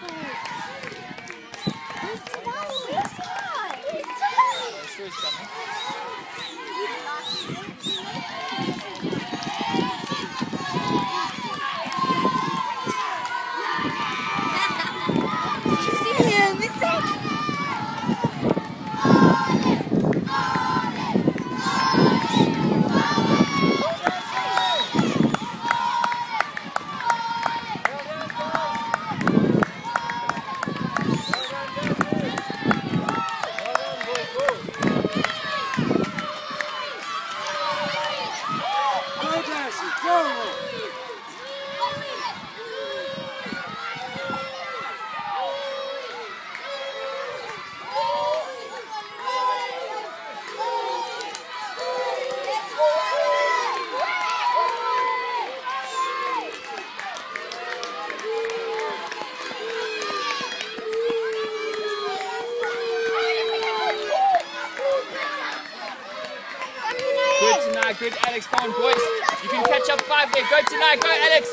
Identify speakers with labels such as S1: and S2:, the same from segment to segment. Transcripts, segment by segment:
S1: He's He's He's coming. Good tonight, good Alex. Come on, boys. You can catch up five there. Go tonight, go Alex.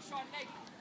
S1: Sean Nagel.